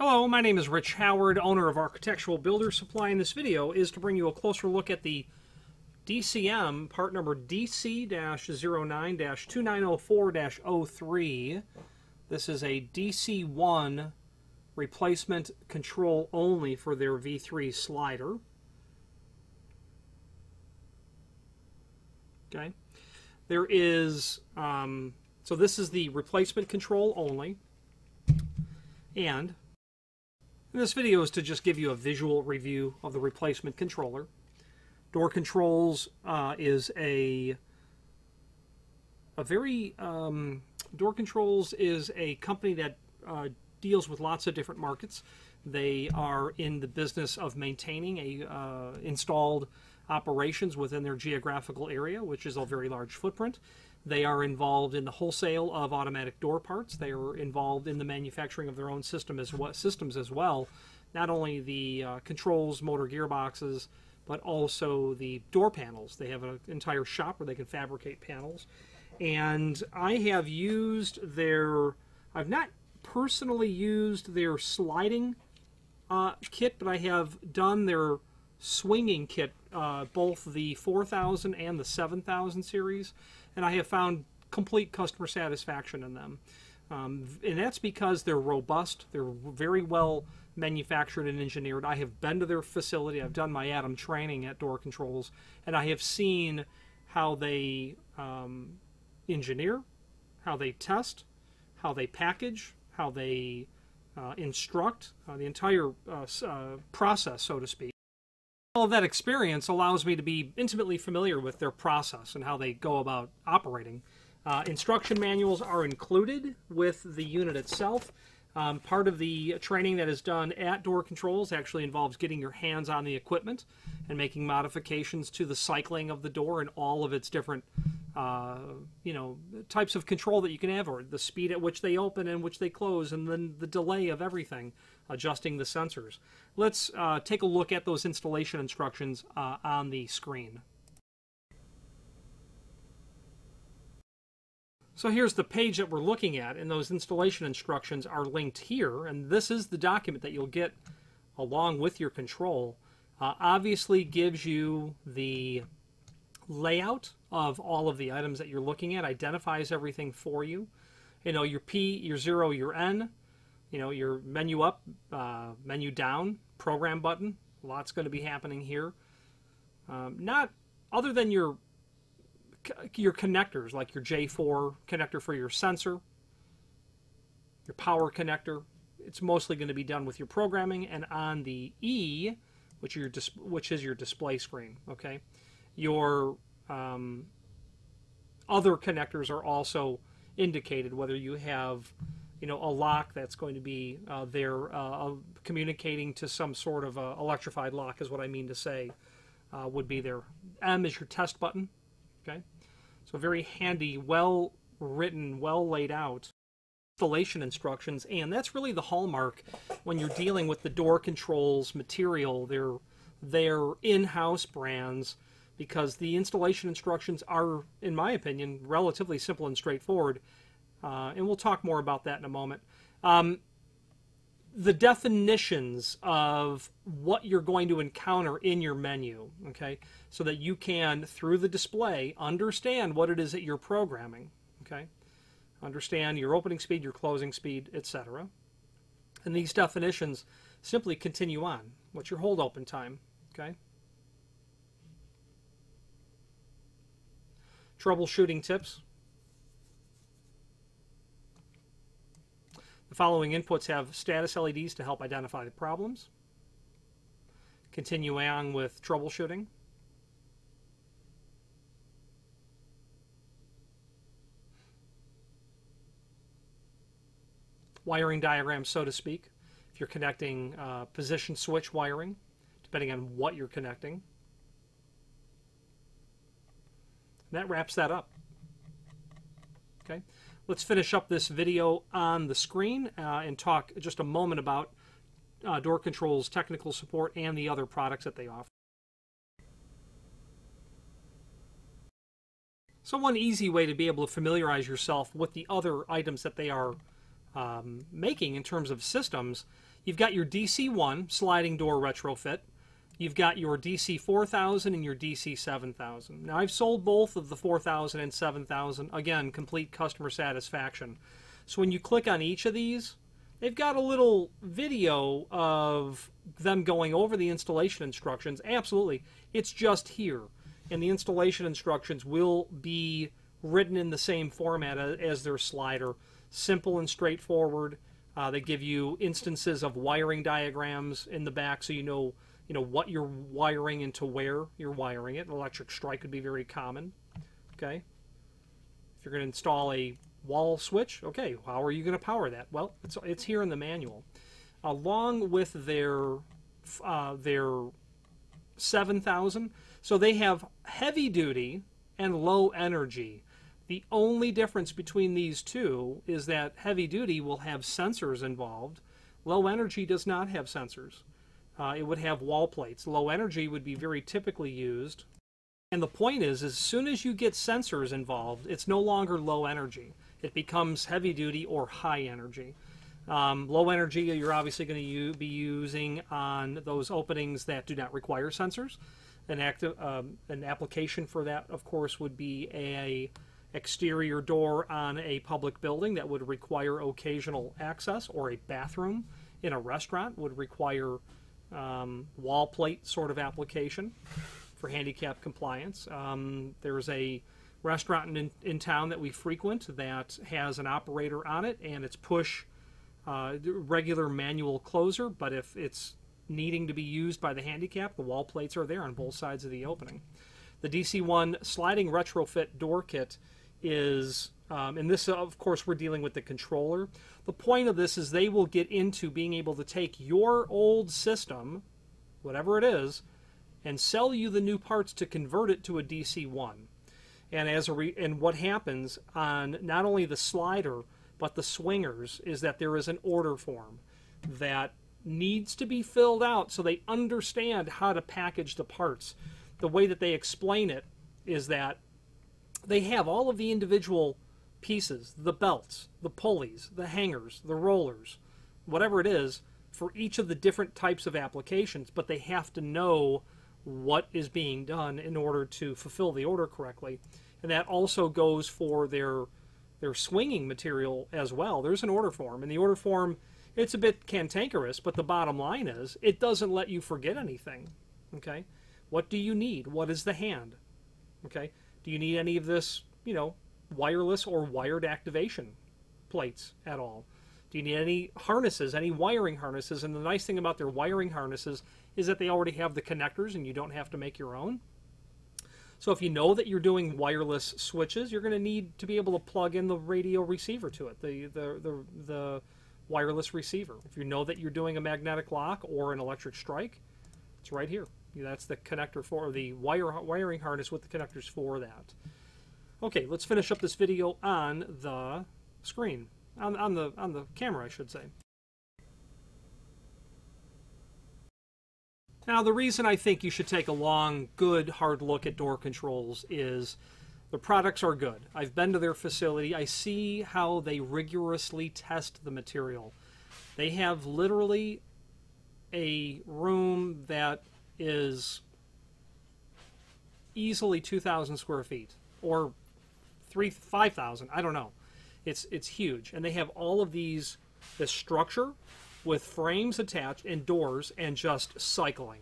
Hello, my name is Rich Howard, owner of Architectural Builder Supply, and this video is to bring you a closer look at the DCM, part number DC-09-2904-03. This is a DC-1 replacement control only for their V3 slider. Okay. There is, um, so this is the replacement control only. And this video is to just give you a visual review of the replacement controller. Door Controls uh, is a a very um, Door Controls is a company that uh, deals with lots of different markets. They are in the business of maintaining a uh, installed operations within their geographical area, which is a very large footprint. They are involved in the wholesale of automatic door parts. They are involved in the manufacturing of their own system as well, systems as well. Not only the uh, controls, motor gearboxes, but also the door panels. They have an entire shop where they can fabricate panels. And I have used their, I've not personally used their sliding uh, kit, but I have done their swinging kit, uh, both the 4000 and the 7000 series, and I have found complete customer satisfaction in them. Um, and that's because they're robust, they're very well manufactured and engineered. I have been to their facility, I've done my ADAM training at Door Controls, and I have seen how they um, engineer, how they test, how they package, how they uh, instruct, uh, the entire uh, uh process, so to speak. All of that experience allows me to be intimately familiar with their process and how they go about operating. Uh, instruction manuals are included with the unit itself. Um, part of the training that is done at Door Controls actually involves getting your hands on the equipment and making modifications to the cycling of the door and all of its different, uh, you know, types of control that you can have, or the speed at which they open and which they close, and then the delay of everything, adjusting the sensors. Let's uh, take a look at those installation instructions uh, on the screen. So here's the page that we're looking at, and those installation instructions are linked here, and this is the document that you'll get along with your control. Uh, obviously gives you the layout of all of the items that you're looking at, identifies everything for you. You know, your P, your 0, your N, you know, your menu up, uh, menu down, program button. Lots going to be happening here. Um, not other than your your connectors, like your J4 connector for your sensor, your power connector. It's mostly going to be done with your programming and on the E, which, your which is your display screen. Okay, your um, other connectors are also indicated, whether you have you know a lock that's going to be uh, there uh, communicating to some sort of uh, electrified lock is what I mean to say uh, would be there. M is your test button. Okay. So very handy, well written, well laid out installation instructions, and that's really the hallmark when you're dealing with the door controls material. They're they're in-house brands because the installation instructions are, in my opinion, relatively simple and straightforward. Uh, and we'll talk more about that in a moment. Um, the definitions of what you're going to encounter in your menu, okay, so that you can, through the display, understand what it is that you're programming, okay, understand your opening speed, your closing speed, etc. And these definitions simply continue on. What's your hold open time, okay? Troubleshooting tips, The following inputs have status LEDs to help identify the problems. Continue on with troubleshooting. Wiring diagram, so to speak, if you're connecting uh, position switch wiring, depending on what you're connecting. And that wraps that up. Okay. Let's finish up this video on the screen uh, and talk just a moment about uh, Door Control's technical support and the other products that they offer. So one easy way to be able to familiarize yourself with the other items that they are um, making in terms of systems, You've got your DC1 sliding door retrofit. You've got your DC 4000 and your DC 7000. Now, I've sold both of the 4000 and 7000. Again, complete customer satisfaction. So when you click on each of these, they've got a little video of them going over the installation instructions. Absolutely. It's just here. And the installation instructions will be written in the same format as their slider. Simple and straightforward. Uh, they give you instances of wiring diagrams in the back so you know you know what you're wiring into where you're wiring it. An electric strike would be very common. Okay. If you're going to install a wall switch, okay, how are you going to power that? Well, it's it's here in the manual, along with their uh, their 7000. So they have heavy duty and low energy. The only difference between these two is that heavy duty will have sensors involved. Low energy does not have sensors. Uh, it would have wall plates. Low energy would be very typically used. And the point is, as soon as you get sensors involved, it's no longer low energy. It becomes heavy duty or high energy. Um, low energy, you're obviously going to be using on those openings that do not require sensors. An, active, um, an application for that, of course, would be a exterior door on a public building that would require occasional access, or a bathroom in a restaurant would require um, wall plate sort of application for handicap compliance. Um, there's a restaurant in, in town that we frequent that has an operator on it, and it's push uh, regular manual closer, but if it's needing to be used by the handicap, the wall plates are there on both sides of the opening. The DC1 sliding retrofit door kit is, um, and this, of course, we're dealing with the controller. The point of this is they will get into being able to take your old system, whatever it is, and sell you the new parts to convert it to a DC1. And as a re- and what happens on not only the slider but the swingers is that there is an order form that needs to be filled out so they understand how to package the parts. The way that they explain it is that they have all of the individual pieces, the belts, the pulleys, the hangers, the rollers, whatever it is, for each of the different types of applications, but they have to know what is being done in order to fulfill the order correctly. And that also goes for their their swinging material as well. There's an order form, and the order form it's a bit cantankerous, but the bottom line is it doesn't let you forget anything. Okay? What do you need? What is the hand? Okay? Do you need any of this, you know, wireless or wired activation plates at all? Do you need any harnesses, any wiring harnesses? And the nice thing about their wiring harnesses is that they already have the connectors and you don't have to make your own. So if you know that you're doing wireless switches, you're going to need to be able to plug in the radio receiver to it, the, the, the, the wireless receiver. If you know that you're doing a magnetic lock or an electric strike, it's right here. That's the connector for the wire wiring harness with the connectors for that. Okay, let's finish up this video on the screen, on, on the on the camera, I should say. Now, the reason I think you should take a long, good, hard look at door controls is the products are good. I've been to their facility. I see how they rigorously test the material. They have literally a room that is easily 2,000 square feet or three 5,000. I don't know. It's it's huge, and they have all of these this structure with frames attached and doors and just cycling,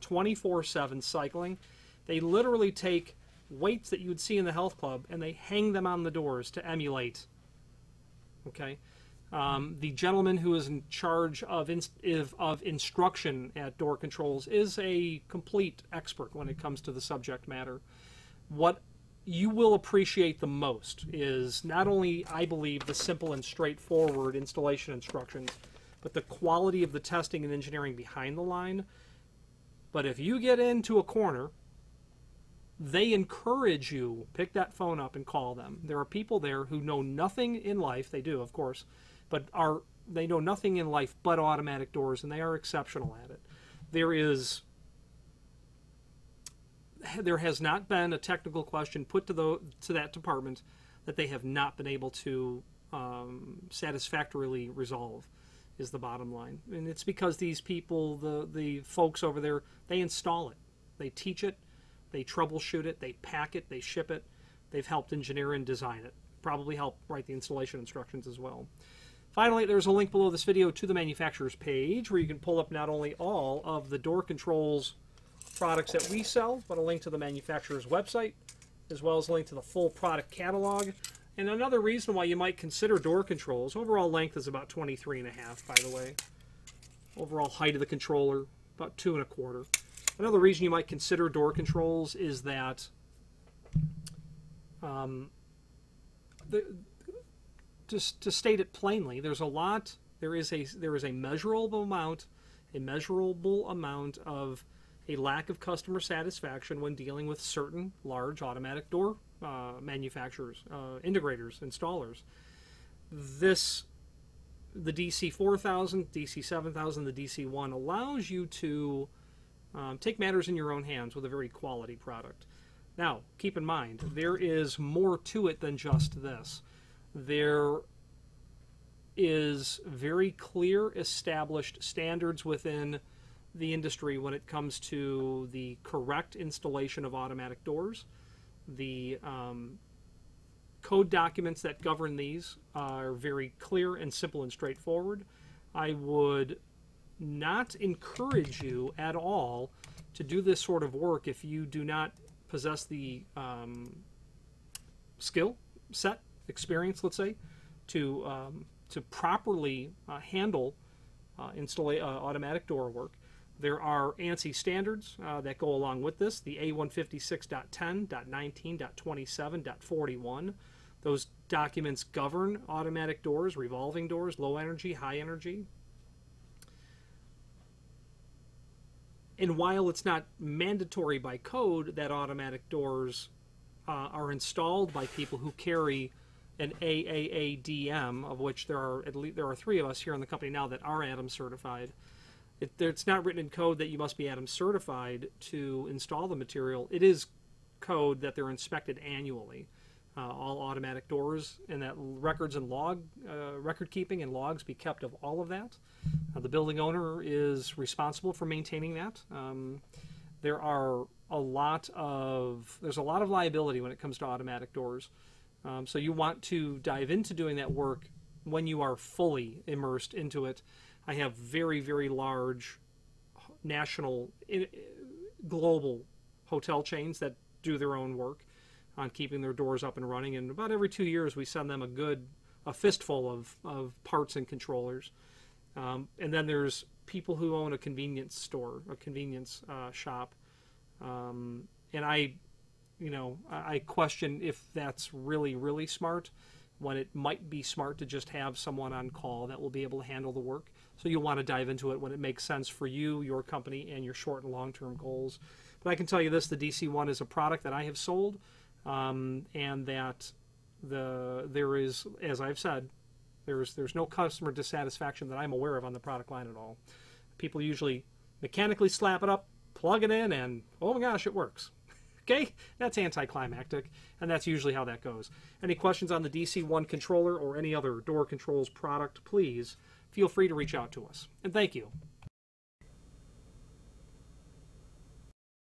24/7 cycling. They literally take weights that you would see in the health club and they hang them on the doors to emulate. Okay. Um, the gentleman who is in charge of, of instruction at door controls is a complete expert when it comes to the subject matter. What you will appreciate the most is not only, I believe, the simple and straightforward installation instructions, but the quality of the testing and engineering behind the line. But if you get into a corner, they encourage you pick that phone up and call them. There are people there who know nothing in life. They do, of course but are they know nothing in life but automatic doors, and they are exceptional at it. There is there has not been a technical question put to the to that department that they have not been able to um, satisfactorily resolve. is the bottom line. And it's because these people, the the folks over there, they install it, they teach it, they troubleshoot it, they pack it, they ship it. They've helped engineer and design it. Probably help write the installation instructions as well. Finally, there's a link below this video to the manufacturer's page where you can pull up not only all of the door controls products that we sell, but a link to the manufacturer's website, as well as a link to the full product catalog. And another reason why you might consider door controls, overall length is about 23 and a half, by the way. Overall height of the controller, about two and a quarter. Another reason you might consider door controls is that um, the, to, to state it plainly, there's a lot. There is a there is a measurable amount, a measurable amount of a lack of customer satisfaction when dealing with certain large automatic door uh, manufacturers, uh, integrators, installers. This the DC 4000, DC 7000, the DC 1 allows you to um, take matters in your own hands with a very quality product. Now, keep in mind, there is more to it than just this there is very clear established standards within the industry when it comes to the correct installation of automatic doors. The um, code documents that govern these are very clear and simple and straightforward. I would not encourage you at all to do this sort of work if you do not possess the um, skill set experience, let's say, to um, to properly uh, handle uh, install uh, automatic door work. There are ANSI standards uh, that go along with this. The A156.10.19.27.41. Those documents govern automatic doors, revolving doors, low energy, high energy. And while it's not mandatory by code that automatic doors uh, are installed by people who carry an AAADM, of which there are at least there are three of us here in the company now that are ADAM certified. It, it's not written in code that you must be ADAM certified to install the material. It is code that they're inspected annually. Uh, all automatic doors, and that records and log uh, record keeping and logs be kept of all of that. Uh, the building owner is responsible for maintaining that. Um, there are a lot of there's a lot of liability when it comes to automatic doors. Um, so you want to dive into doing that work when you are fully immersed into it. I have very, very large national, global hotel chains that do their own work on keeping their doors up and running. And about every two years, we send them a good, a fistful of, of parts and controllers. Um, and then there's people who own a convenience store, a convenience uh, shop. Um, and I you know, I question if that's really, really smart when it might be smart to just have someone on call that will be able to handle the work. So you'll want to dive into it when it makes sense for you, your company, and your short and long term goals. But I can tell you this the DC1 is a product that I have sold, um, and that the there is, as I've said, there's, there's no customer dissatisfaction that I'm aware of on the product line at all. People usually mechanically slap it up, plug it in, and oh my gosh, it works. Okay, that's anticlimactic, and that's usually how that goes. Any questions on the DC1 controller or any other door controls product, please feel free to reach out to us. And thank you.